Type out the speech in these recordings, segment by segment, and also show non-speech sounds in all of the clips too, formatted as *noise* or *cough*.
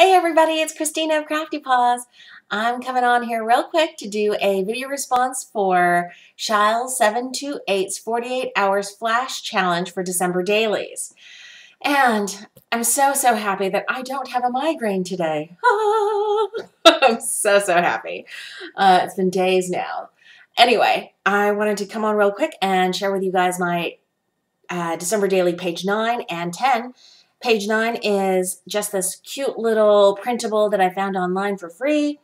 Hey everybody, it's Christina of Crafty Paws. I'm coming on here real quick to do a video response for Shiles 728's 48 Hours Flash Challenge for December dailies. And I'm so, so happy that I don't have a migraine today. *laughs* I'm so, so happy. Uh, it's been days now. Anyway, I wanted to come on real quick and share with you guys my uh, December daily page 9 and 10 Page 9 is just this cute little printable that I found online for free.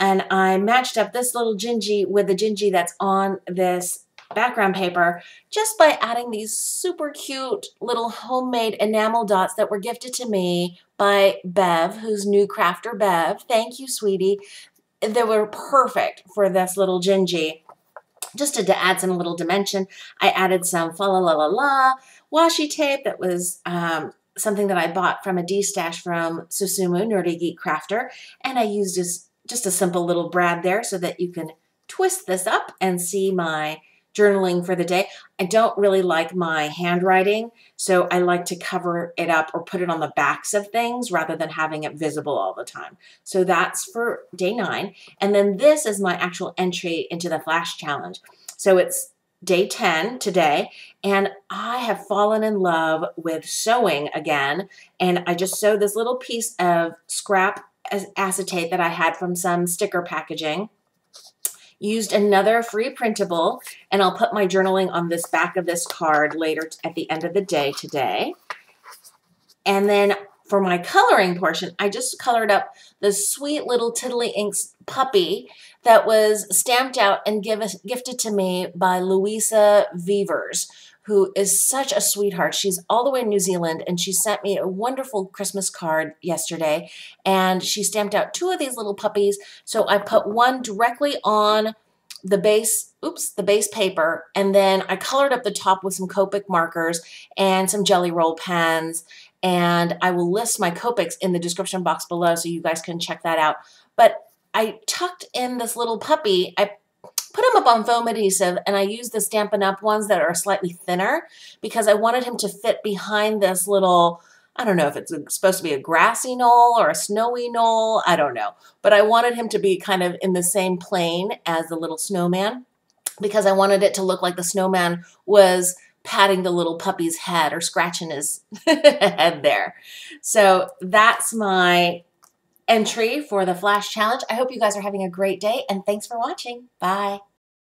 And I matched up this little Gingy with the Gingy that's on this background paper just by adding these super cute little homemade enamel dots that were gifted to me by Bev, who's new crafter Bev. Thank you, sweetie. They were perfect for this little Gingy. Just to, to add some little dimension, I added some fa la la la la washi tape that was um, something that I bought from a D-stash from Susumu, Nerdy Geek Crafter, and I used this, just a simple little brad there so that you can twist this up and see my journaling for the day. I don't really like my handwriting, so I like to cover it up or put it on the backs of things rather than having it visible all the time. So that's for day nine. And then this is my actual entry into the Flash Challenge. So it's day 10 today, and I have fallen in love with sewing again. And I just sewed this little piece of scrap acetate that I had from some sticker packaging. Used another free printable, and I'll put my journaling on this back of this card later at the end of the day today. And then for my coloring portion, I just colored up the sweet little Tiddly Inks puppy that was stamped out and give, gifted to me by Louisa Vevers, who is such a sweetheart. She's all the way in New Zealand, and she sent me a wonderful Christmas card yesterday, and she stamped out two of these little puppies. So I put one directly on the base, oops, the base paper, and then I colored up the top with some Copic markers and some Gelly Roll pens, and I will list my Copics in the description box below so you guys can check that out. But I tucked in this little puppy. I put him up on foam adhesive and I used the Stampin' Up! ones that are slightly thinner because I wanted him to fit behind this little, I don't know if it's supposed to be a grassy knoll or a snowy knoll, I don't know. But I wanted him to be kind of in the same plane as the little snowman because I wanted it to look like the snowman was patting the little puppy's head or scratching his *laughs* head there. So that's my entry for the Flash Challenge. I hope you guys are having a great day and thanks for watching. Bye.